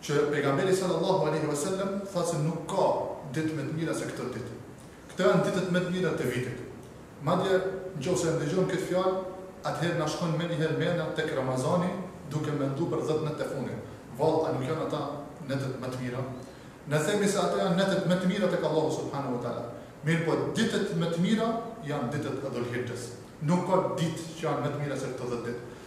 që Pejgamberi sallallahu alejhi ve sellem tha se nuk ka ditë më të mira se këto ditë. Këto janë ditët më të mira të vitit. Madje nëse e ndëgjojmë këtë fjalë, atëherë na shkon menjëherë menda tek Ramazani duke mendu për dhjetë netët e fundit, vallë a nuk janë ata netët më të mira? Ne themi se ato janë netët më të mira tek Allahu subhanahu wa ta'ala, mirëpo ditët më të mira janë ditët e Dhul-Hixhes. Nuk ka ditë që janë më të mira se këto dhjetë ditë.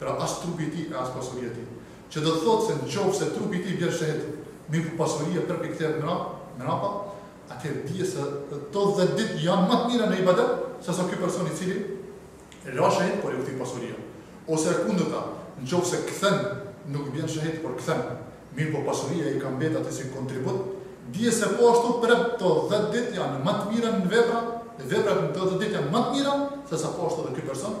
pra as trupi i tij e as pasuria e tij. Që do të thotë se nëqoftëse trupi i tij bjen shehid, mirëpo pasuria prap i kthehet mbrapa, atëherë dije se këto dhjetë ditë janë më të mira në ibadet sesa ky person i cili ra shehid por iu kthy pasuria. Ose e kundërta, nëqoftëse kthehet, nuk bjen shehid por kthehet, mirëpo pasuria i ka mbetë aty si kontribut, dije se po ashtu prap këto dhjetë ditë janë më të mira në vepra, veprat në këto dhjetë ditë janë më të mira sesa po ashtu edhe ky person,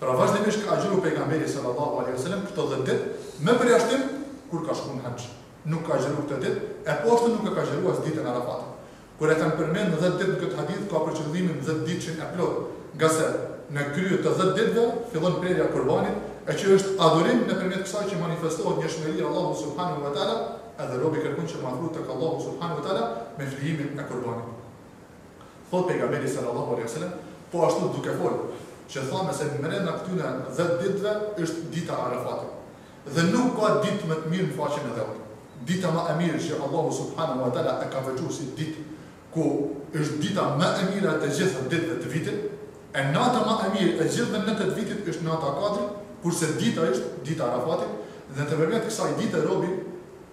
Pra vazhdimisht i ka agjëru Pejgamberi sallallahu alejhi ve selem këto dhjetë ditë, me përjashtim kur ka shku në haxh. Nuk i ka agjëru këto ditë, e po ashtu nuk e ka agjëru as ditën e Arafatit. Kur e kanë përmend dhjetë ditë në këtë hadith ka për qëllim dhjetëditëshin e plotë, ngase në krye të dhjetë ditëve fillon prerja e kurbanit, e që është adhurim nëpërmjet kësaj që manifestohet njëshmëria e Allahut subhanehu ve teala, edhe robi kërkon që me u afru tek Allahu subhanehu ve teala me flijimin e kurbanit. Thotë Pejgamberi sallallahu alejhi ve selem, po ashtu duke folur, që thamë se mrena këtyre dhjetë ditëve është dita e Arafatit, dhe nuk ka ditë më të mirë në faqen e dheut. Dita më e mirë që Allahu subhanahu wa ta'ala e ka veçuar si ditë, ku është dita më e mirë e të gjitha ditëve të vitit, e nata më e mirë e gjithë netëve të vitit është nata e Kadrit, kurse dita është dita e Arafatit, dhe nëpërmjet kësaj dite robi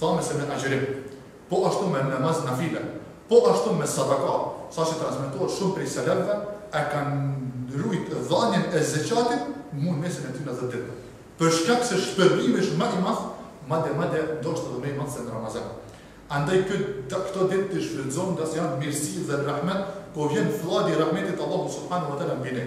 Thamë se me agjërim, po ashtu me namaz nafile, po ashtu me sadaka, saqë transmetohet shumë prej selefëve e kanë rujt dhënien e zeqatit mu në mesin e këtyne dhjetë ditëve, për shkak se shpërblimi është më i madh, madje madje ndoshta dhe më i madh se në Ramazan. Andaj këtë këto ditë t'i shfrytëzojmë ngase janë mirësi dhe rahmet, po vjen fladi i rahmetit të Allahut subhanahu wa taala mbi ne.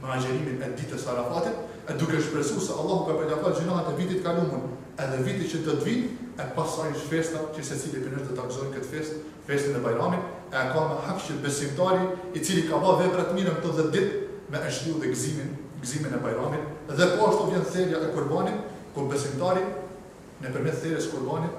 me agjërimin e ditës së Arafatit, e duke shpresuar se Allahu ka për t'ia fal gjynahët e vitit të kaluar edhe vitit që do të vijë, e pastaj është festa që secili prej nesh do ta gëzojë këtë festë, festën e Bajramit, e e ka me hak që besimtari i cili ka ba vepra të mira në këto dhjetë ditë me e shiju edhe gëzimin, gëzimin e Bajramit, dhe po ashtu vjen therja e kurbanit, ku besimtari nëpërmjet therjes së kurbanit,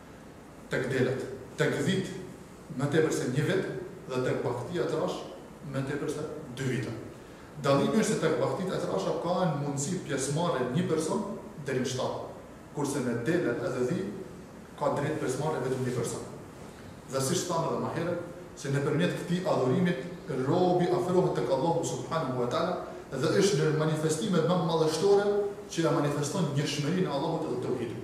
tek delet, tek dhitë më tepër se një vit dhe tek bagëtia e trashë më tepër se dy vite. Dallimi është se tek bagëtitë e trasha ka mundësi pjesëmarrje një person deri në shtatë, kurse në dele edhe dhi ka të drejtë pjesëmarrje vetëm një person. Dhe siç thamë edhe më herët, se nëpërmjet këtij adhurimit robi afrohet tek Allahu subhanehu ve teala dhe është ndër manifestimet më madhështore që e manifeston njëshmërinë e Allahut dhe teuhidin.